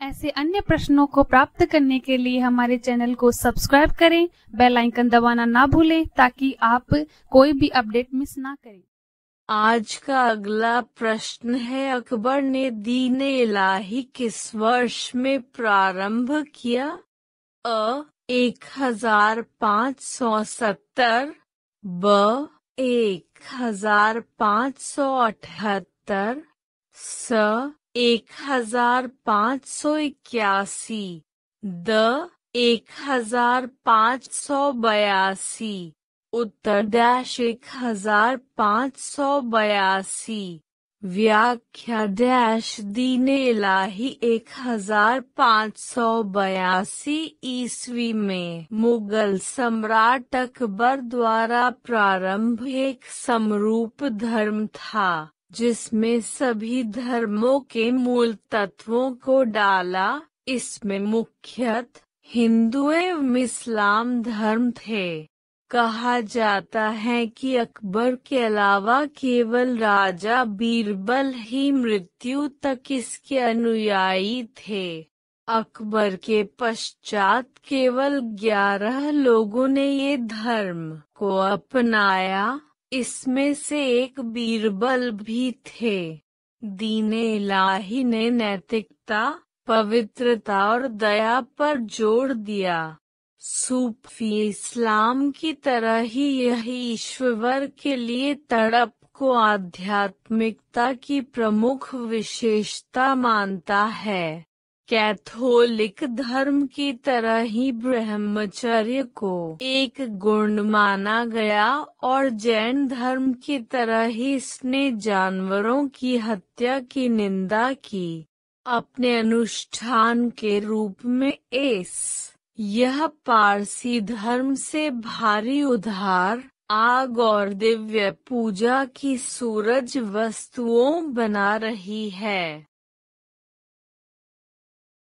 ऐसे अन्य प्रश्नों को प्राप्त करने के लिए हमारे चैनल को सब्सक्राइब करें, बेल आइकन दबाना ना भूलें, ताकि आप कोई भी अपडेट मिस ना करें। आज का अगला प्रश्न है, अकबर ने दीन इलाही किस वर्ष में प्रारंभ किया? अ, एक हज़ार पाँच सौ सत्तर, ब, एक हज़ार पाँच सौ अठहत्तर, स एक हज़ार पाँच सौ इक्यासी, द एक हज़ार पाँच सौ बयासी, उत्तर डैश एक हज़ार पाँच सौ बयासी, व्याख्या डैश दीन इलाही एक हज़ार पाँच सौ बयासी ईस्वी में मुगल सम्राट अकबर द्वारा प्रारंभ एक समरूप धर्म था। जिसमें सभी धर्मों के मूल तत्वों को डाला, इसमें मुख्यत हिंदू एवं इस्लाम धर्म थे। कहा जाता है कि अकबर के अलावा केवल राजा बीरबल ही मृत्यु तक इसके अनुयायी थे। अकबर के पश्चात केवल ग्यारह लोगों ने ये धर्म को अपनाया। इसमें से एक बीरबल भी थे। दीन इलाही ने नैतिकता, पवित्रता और दया पर ज़ोर दिया। सूफी इस्लाम की तरह ही यह ईश्वर के लिए तड़प को आध्यात्मिकता की प्रमुख विशेषता मानता है। कैथोलिक धर्म की तरह ही ब्रह्मचर्य को एक गुण माना गया और जैन धर्म की तरह ही इसने जानवरों की हत्या की निंदा की। अपने अनुष्ठान के रूप में एस, यह पारसी धर्म से भारी उधार, आग और दिव्य पूजा की सूरज वस्तुओं बना रही है।